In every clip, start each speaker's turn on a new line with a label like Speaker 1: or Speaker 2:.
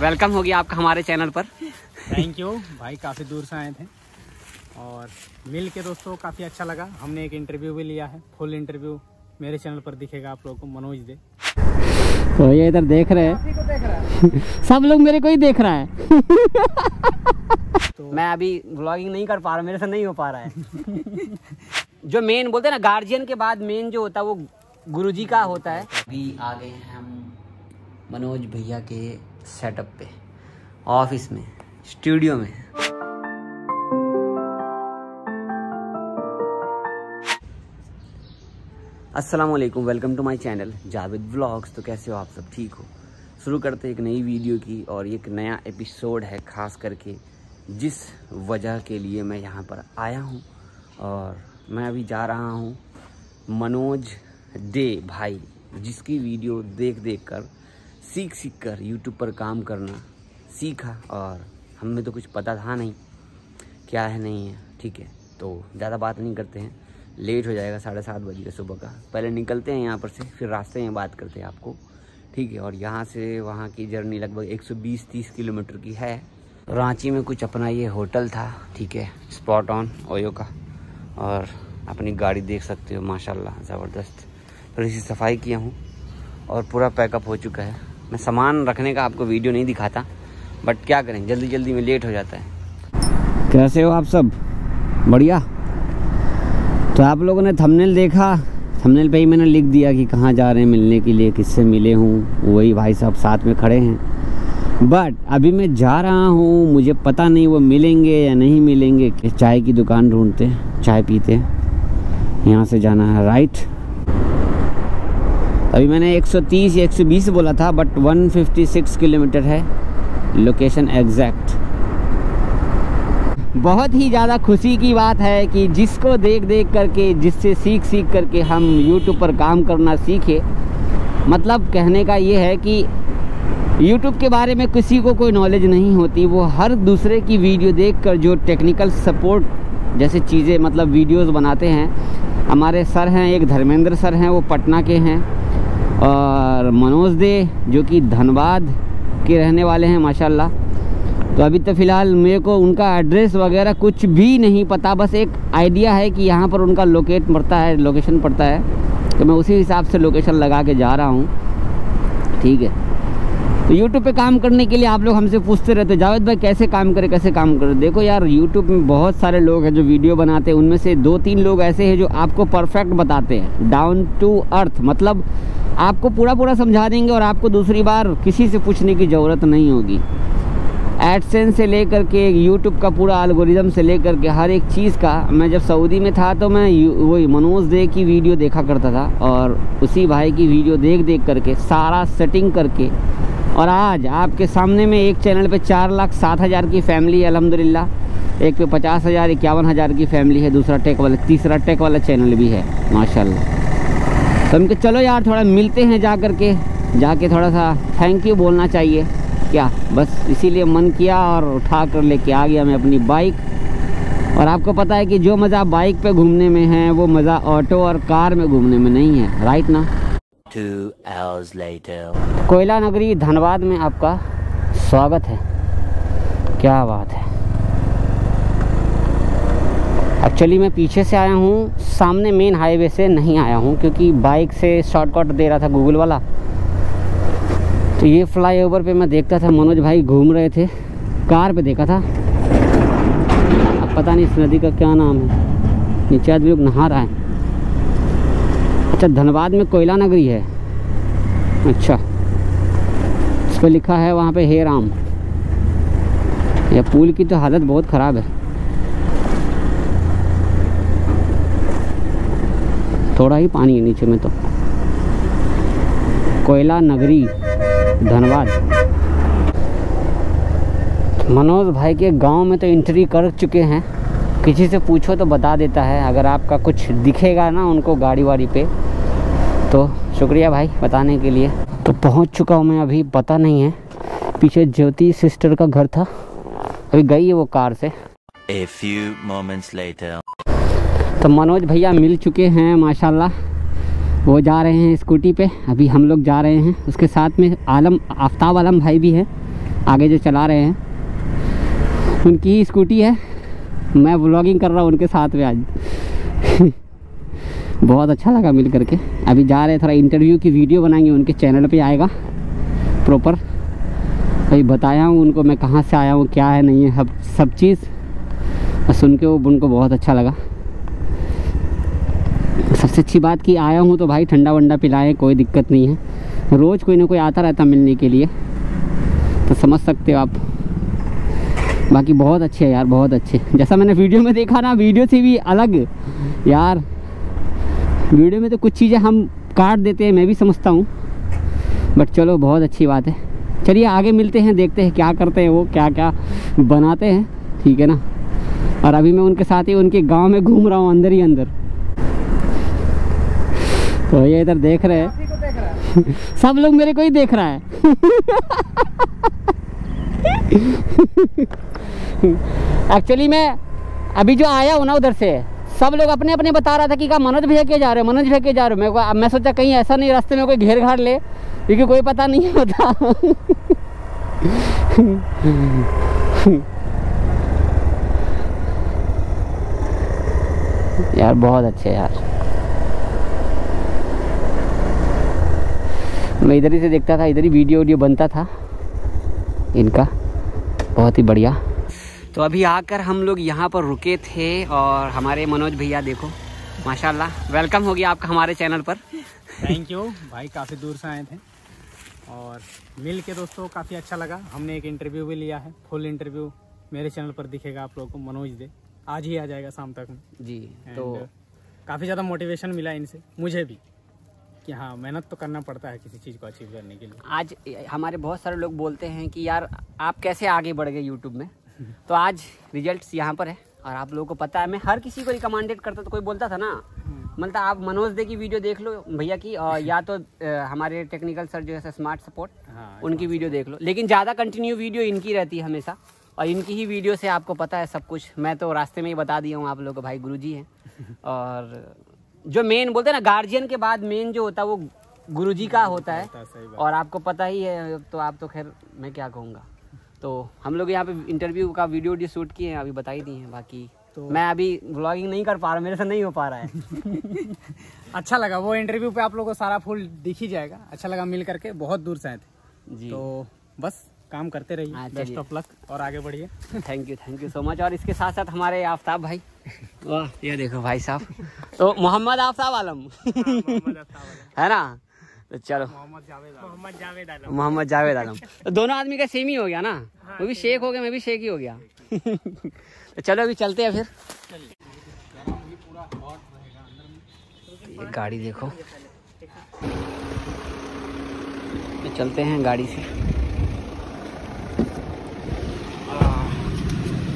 Speaker 1: Welcome हो गया आपका हमारे चैनल पर।
Speaker 2: थैंक यू भाई काफ़ी दूर से आए थे। और मिल के दोस्तों काफ़ी अच्छा लगा। हमने एक इंटरव्यू भी लिया है। फुल इंटरव्यू मेरे चैनल पर दिखेगा आप लोगों को मनोज दे।
Speaker 1: तो ये इधर देख रहे हैं। सब लोग मेरे को ही देख रहा है।
Speaker 2: तो
Speaker 1: मैं अभी ब्लॉगिंग नहीं कर पा रहा मेरे से नहीं हो पा रहा है। जो मेन बोलते हैं ना गार्जियन के बाद मेन जो होता है वो गुरुजी का होता है। अभी आ गए हैं हम मनोज भैया के सेटअप पे ऑफ़िस में स्टूडियो में। अस्सलाम वालेकुम welcome to my channel Javed vlogs तो कैसे हो आप सब? ठीक हो? शुरू करते हैं एक नई वीडियो की और एक नया एपिसोड है, खास करके जिस वजह के लिए मैं यहाँ पर आया हूँ। और मैं अभी जा रहा हूँ मनोज डे भाई, जिसकी वीडियो देख देख कर सीख सीख कर यूट्यूब पर काम करना सीखा और हमें तो कुछ पता था नहीं क्या है, नहीं है, ठीक है। तो ज़्यादा बात नहीं करते हैं। लेट हो जाएगा साढ़े सात बजे सुबह का। पहले निकलते हैं यहाँ पर से, फिर रास्ते में बात करते हैं आपको, ठीक है। और यहाँ से वहाँ की जर्नी लगभग 120-30 किलोमीटर की है। रांची में कुछ अपना ये होटल था, ठीक है स्पॉट ऑन ओयो का। और अपनी गाड़ी देख सकते हो, माशाल्लाह, ज़बरदस्त। थोड़ी सी सफ़ाई किया हूँ और पूरा पैकअप हो चुका है। मैं सामान रखने का आपको वीडियो नहीं दिखाता बट क्या करें? जल्दी जल्दी में लेट हो जाता है। कैसे हो आप सब? बढ़िया? तो आप लोगों ने थंबनेल देखा? थंबनेल पे ही मैंने लिख दिया कि कहाँ जा रहे हैं, मिलने के लिए, किससे मिले हूँ। वही भाई साहब साथ में खड़े हैं। बट अभी मैं जा रहा हूँ, मुझे पता नहीं वो मिलेंगे या नहीं मिलेंगे। चाय की दुकान ढूंढते चाय पीते यहाँ से जाना है राइट अभी मैंने 130 या 120 बोला था बट 156 किलोमीटर है लोकेशन एग्जैक्ट बहुत ही ज़्यादा खुशी की बात है कि जिसको देख देख करके, जिससे सीख सीख करके हम यूट्यूब पर काम करना सीखे मतलब कहने का ये है कि यूट्यूब के बारे में किसी को कोई नॉलेज नहीं होती। वो हर दूसरे की वीडियो देखकर जो टेक्निकल सपोर्ट जैसे चीज़ें मतलब वीडियोस बनाते हैं, हमारे सर हैं, एक धर्मेंद्र सर हैं, वो पटना के हैं। और मनोज दे, जो कि धनबाद के रहने वाले हैं, माशाल्लाह। तो अभी तो फ़िलहाल मेरे को उनका एड्रेस वगैरह कुछ भी नहीं पता, बस एक आइडिया है कि यहाँ पर उनका लोकेट पड़ता है लोकेशन पड़ता है। तो मैं उसी हिसाब से लोकेशन लगा के जा रहा हूँ। ठीक है। तो यूट्यूब पे काम करने के लिए आप लोग हमसे पूछते रहते जावेद भाई, कैसे काम करे, कैसे काम करे? देखो यार यूट्यूब में बहुत सारे लोग हैं जो वीडियो बनाते हैं, उनमें से दो तीन लोग ऐसे हैं जो आपको परफेक्ट बताते हैं। डाउन टू अर्थ मतलब आपको पूरा पूरा समझा देंगे और आपको दूसरी बार किसी से पूछने की ज़रूरत नहीं होगी। एडसेंस से लेकर के यूट्यूब का पूरा एल्गोरिदम से लेकर के हर एक चीज़ का, मैं जब सऊदी में था तो मैं वही मनोज दे की वीडियो देखा करता था और उसी भाई की वीडियो देख देख करके, सारा सेटिंग करके, और आज आपके सामने में एक चैनल पे चार लाख सात हज़ार की फैमिली है अलहमदिल्ला एक पे पचास हज़ार, इक्यावन हज़ार की फैमिली है, दूसरा टेक वाला, तीसरा टेक वाला चैनल भी है, माशाल्लाह। तो हमको चलो यार थोड़ा मिलते हैं जा कर के जाके थोड़ा सा थैंक यू बोलना चाहिए। क्या? बस इसीलिए मन किया और उठा कर लेके आ गया मैं अपनी बाइक और आपको पता है कि जो मज़ा बाइक पे घूमने में है वो मज़ा ऑटो और कार में घूमने में नहीं है राइट ना. कोयला नगरी धनबाद में आपका स्वागत है। क्या बात है। एक्चुअली मैं पीछे से आया हूँ, सामने मेन हाईवे से नहीं आया हूँ, क्योंकि बाइक से शॉर्टकट दे रहा था गूगल वाला। तो ये फ्लाईओवर पे मैं देखता था, मनोज भाई घूम रहे थे, कार पे देखा था। अब पता नहीं इस नदी का क्या नाम है। नीचे आदमी लोग नहा रहा है। अच्छा धनबाद में कोयला नगरी है। अच्छा इस पर लिखा है वहाँ पे हे राम यह पुल की तो हालत बहुत ख़राब है। थोड़ा ही पानी है नीचे में तो। कोयला नगरी, धनबाद। मनोज भाई के गाँव में तो एंट्री कर चुके हैं। किसी से पूछो तो बता देता है। अगर आपका कुछ दिखेगा ना उनको गाड़ी वाड़ी पे तो शुक्रिया भाई बताने के लिए। तो पहुँच चुका हूँ मैं अभी, पता नहीं है। पीछे ज्योति सिस्टर का घर था। अभी गई है वो कार से।
Speaker 3: A few moments later.
Speaker 1: तो मनोज भैया मिल चुके हैं, माशाल्लाह। वो जा रहे हैं स्कूटी पे। अभी हम लोग जा रहे हैं। उसके साथ में आलम, आफ्ताब आलम भाई भी है। आगे जो चला रहे हैं। उनकी ही स्कूटी है। मैं व्लॉगिंग कर रहा हूँ उनके साथ में आज। बहुत अच्छा लगा मिल करके। अभी जा रहे थोड़ा इंटरव्यू की वीडियो बनाएँगे। उनके चैनल पे आएगा। प्रॉपर अभी बताया हूँ उनको मैं कहाँ से आया हूँ, क्या है, नहीं है, सब सब चीज़। सुन के वो उनको बहुत अच्छा लगा। सबसे अच्छी बात कि आया हूँ तो भाई ठंडा वंडा पिलाएँ, कोई दिक्कत नहीं है। रोज़ कोई ना कोई आता रहता मिलने के लिए। तो समझ सकते हो आप। बाकी बहुत अच्छे है यार, बहुत अच्छे। जैसा मैंने वीडियो में देखा ना, वीडियो से भी अलग। यार, वीडियो में तो कुछ चीज़ें हम काट देते हैं, मैं भी समझता हूँ। बट चलो, बहुत अच्छी बात है। चलिए, आगे मिलते हैं, देखते हैं क्या करते हैं वो क्या क्या बनाते हैं। ठीक है ना? और अभी मैं उनके साथ ही, उनके गाँव में घूम रहा हूँ, अंदर ही अंदर। तो ये इधर देख रहे हैं। सब लोग मेरे को ही देख रहा है। एक्चुअली मैं अभी जो आया हूँ ना उधर से, सब लोग अपने अपने बता रहा था कि का मनोज भैया के जा रहे हो, मनोज भैया के जा रहे हो। मेरे को अब मैं सोचा कहीं ऐसा नहीं, रास्ते में कोई घेर घाट ले, क्योंकि कोई पता नहीं होता यार, बहुत अच्छे यार। मैं इधर ही से देखता था इधर ही वीडियो वीडियो बनता था। इनका बहुत ही बढ़िया। तो अभी आकर हम लोग यहाँ पर रुके थे और हमारे मनोज भैया देखो माशाल्लाह। वेलकम हो गया आपका हमारे चैनल पर।
Speaker 2: थैंक यू भाई काफ़ी दूर से आए थे। और मिल के दोस्तों काफ़ी अच्छा लगा। हमने एक इंटरव्यू भी लिया है। फुल इंटरव्यू मेरे चैनल पर दिखेगा आप लोगों को मनोज दे। आज ही आ जाएगा शाम तक में।
Speaker 1: जी
Speaker 2: तो
Speaker 1: तो
Speaker 2: काफ़ी ज़्यादा मोटिवेशन मिला इनसे। मुझे भी। कि हाँ मेहनत तो करना पड़ता है किसी चीज़ को अचीव करने के लिए।
Speaker 1: आज हमारे बहुत सारे लोग बोलते हैं कि यार आप कैसे आगे बढ़ गए यूट्यूब में? तो आज रिजल्ट्स यहाँ पर है और आप लोगों को पता है मैं हर किसी को रिकमेंडेड करता तो कोई बोलता था ना। मतलब आप मनोज दे की वीडियो देख लो भैया की और या तो हमारे टेक्निकल सर जो है स्मार्ट सपोर्ट
Speaker 2: हाँ
Speaker 1: उनकी वीडियो देख लो। लेकिन ज़्यादा कंटिन्यू वीडियो इनकी रहती है हमेशा और इनकी ही वीडियो से आपको पता है सब कुछ। मैं तो रास्ते में ही बता दिया हूँ आप लोगों को भाई गुरुजी हैं। और जो मेन बोलते हैं ना गार्जियन के बाद मेन जो होता है वो गुरुजी का होता है। और आपको पता ही है तो आप तो खैर मैं क्या कहूँगा। तो हम लोग यहाँ पे इंटरव्यू का वीडियो वीडियो शूट किए हैं अभी बता ही दिए हैं बाकी
Speaker 2: तो-
Speaker 1: मैं अभी ब्लॉगिंग नहीं कर पा रहा मेरे से नहीं हो पा रहा है।
Speaker 2: अच्छा लगा वो इंटरव्यू पे आप लोगों को सारा फूल दिख ही जाएगा। अच्छा लगा मिल करके बहुत दूर से आए थे।
Speaker 1: जी।
Speaker 2: तो बस काम करते रहिए।
Speaker 1: हाँ,
Speaker 2: बेस्ट ऑफ़ लक और आगे बढ़िए।
Speaker 1: Thank you thank you so much और इसके साथ साथ हमारे आफ्ताब भाई। वाह ये देखो भाई साहब। तो मोहम्मद आफ्ताब आलम। है ना? तो चलो।
Speaker 2: मोहम्मद जावेद मोहम्मद जावेद आलम।
Speaker 1: मोहम्मद जावेद आलम। तो दोनों आदमी का सेम ही हो गया ना? वो भी शेख हो गया मैं भी शेख ही हो गया। तो चलो अभी चलते हैं फिर। ये गाड़ी देखो। तो चलते हैं गाड़ी से।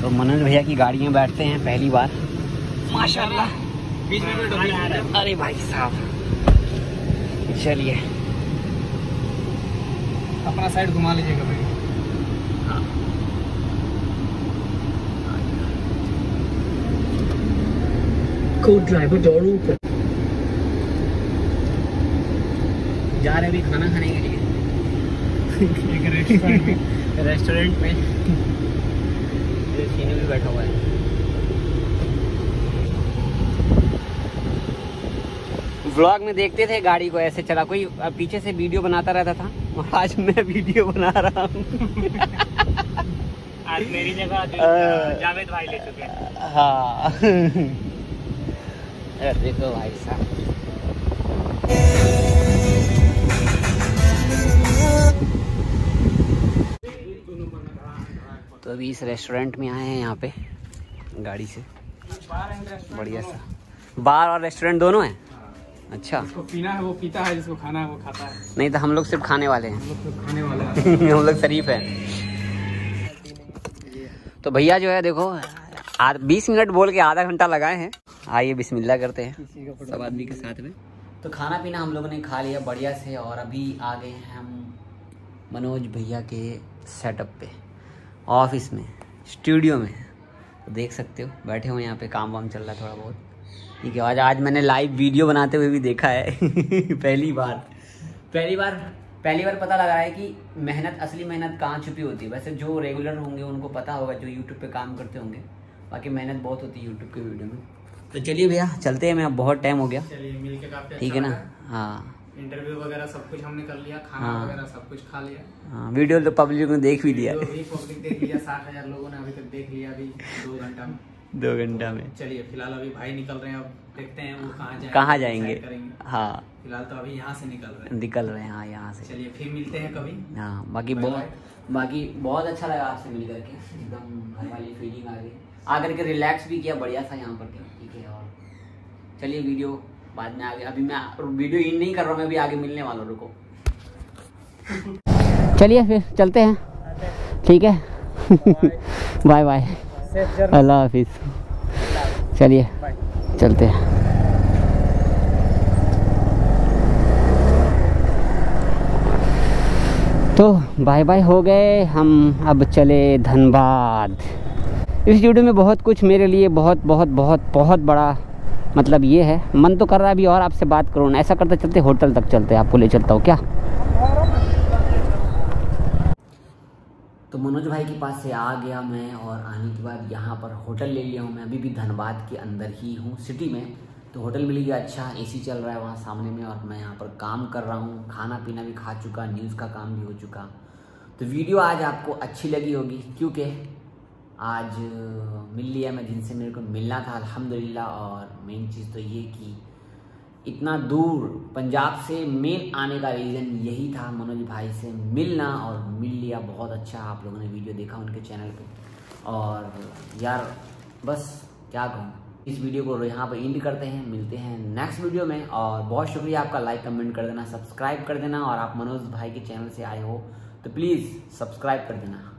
Speaker 1: तो मनोज भैया की गाड़ी में बैठते हैं पहली बार। माशाल्लाह। अरे भाई साहब। चलिए।
Speaker 2: अपना साइड घुमा लीजिएगा भाई।
Speaker 1: co-driver door open. जा रहे अभी खाना खाने के लिए।
Speaker 2: एक रेस्टोरेंट में।
Speaker 1: रेस्टोरेंट में। सीने भी बैठा हुआ है। व्लॉग में देखते थे गाड़ी को ऐसे चला। कोई पीछे से वीडियो बनाता रहता था और आज मैं वीडियो बना रहा हूँ।
Speaker 2: आज मेरी जगह जावेद भाई ले चुके हैं।
Speaker 1: हाँ। देखो भाई साहब। तो अभी इस रेस्टोरेंट में आए हैं यहाँ पे गाड़ी से। बढ़िया सा। बार और रेस्टोरेंट दोनों हैं? अच्छा।
Speaker 2: जिसको पीना है वो पीता है जिसको खाना है वो खाता है।
Speaker 1: नहीं तो हम लोग सिर्फ़ खाने वाले हैं।
Speaker 2: हम लोग खाने वाला है।
Speaker 1: हम लोग शरीफ हैं। तो भैया जो है देखो बीस मिनट बोल के आधा घंटा लगाए हैं। आइए बिस्मिल्लाह करते हैं। सब आदमी के साथ में। तो खाना पीना हम लोगों ने खा लिया बढ़िया से और अभी आ गए हैं हम मनोज भैया के सेटअप पे। ऑफ़िस में स्टूडियो में। तो देख सकते हो बैठे हुए यहाँ पे काम वाम चल रहा है थोड़ा बहुत। ठीक है आज आज मैंने लाइव वीडियो बनाते हुए भी देखा है। पहली बार। पहली बार पहली बार पता लगा है कि मेहनत असली मेहनत कहाँ छुपी होती है। वैसे जो रेगुलर होंगे उनको पता होगा जो यूट्यूब पे काम करते होंगे। बाकी मेहनत बहुत होती है यूट्यूब के वीडियो में। तो चलिए भैया चलते हैं मैं अब बहुत टाइम हो गया। ठीक है
Speaker 2: अच्छा
Speaker 1: ना? हाँ।
Speaker 2: इंटरव्यू वगैरह सब कुछ हमने कर लिया खाना
Speaker 1: हाँ।
Speaker 2: वगैरह सब कुछ खा लिया।
Speaker 1: हाँ वीडियो तो पब्लिक ने देख भी लिया।
Speaker 2: भी पब्लिक देख लिया साठ हज़ार लोगों ने अभी तक देख लिया अभी दो घंटा में।
Speaker 1: दो घंटा में।
Speaker 2: चलिए फ़िलहाल अभी भाई निकल रहे हैं अब देखते हैं वो कहाँ जाएँगे
Speaker 1: कहाँ जाएँगे। हाँ।
Speaker 2: फ़िलहाल तो अभी यहाँ से निकल रहे हैं।
Speaker 1: निकल रहे हैं हाँ यहाँ से।
Speaker 2: चलिए फिर मिलते हैं कभी।
Speaker 1: हाँ बाकी बहुत बाकी बहुत अच्छा लगा आपसे मिल करके। एकदम घर वाली फीलिंग आ गई। आकर के रिलैक्स भी किया बढ़िया था यहाँ पर। ठीक है और चलिए वीडियो बाद में आगे अभी मैं वीडियो इन नहीं कर रहा हूँ, मैं अभी आगे मिलने वाला रुको। चलिए फिर, चलते हैं। ठीक है? बाय बाय अल्लाह हाफिज़ चलिए, चलते हैं। तो बाय बाय हो गए, हम अब चले धनबाद। इस वीडियो में बहुत कुछ मेरे लिए बहुत बहुत बहुत बहुत बड़ा मतलब ये है, मन तो कर रहा है अभी और आपसे बात करूँ ऐसा करते चलते होटल तक चलते आपको ले चलता हूँ, क्या? तो मनोज भाई के पास से आ गया मैं और आने के बाद यहाँ पर होटल ले लिया हूँ मैं। अभी भी धनबाद के अंदर ही हूँ सिटी में तो होटल मिल गया अच्छा एसी चल रहा है वहाँ सामने में और मैं यहाँ पर काम कर रहा हूँ। खाना पीना भी खा चुका न्यूज़ का काम भी हो चुका। तो वीडियो आज आपको अच्छी लगी होगी, क्योंकि आज मिल लिया मैं जिनसे मेरे को मिलना था, अल्हम्दुलिल्लाह। और मेन चीज़ तो ये कि इतना दूर पंजाब से मेन आने का रीज़न यही था मनोज भाई से मिलना और मिल लिया। बहुत अच्छा आप लोगों ने वीडियो देखा उनके चैनल पे। और यार, बस क्या कहूँ, इस वीडियो को यहाँ पर एंड करते हैं। मिलते हैं नेक्स्ट वीडियो में। और बहुत शुक्रिया आपका लाइक कमेंट कर देना सब्सक्राइब कर देना। और आप मनोज भाई के चैनल से आए हो तो प्लीज़ सब्सक्राइब कर देना।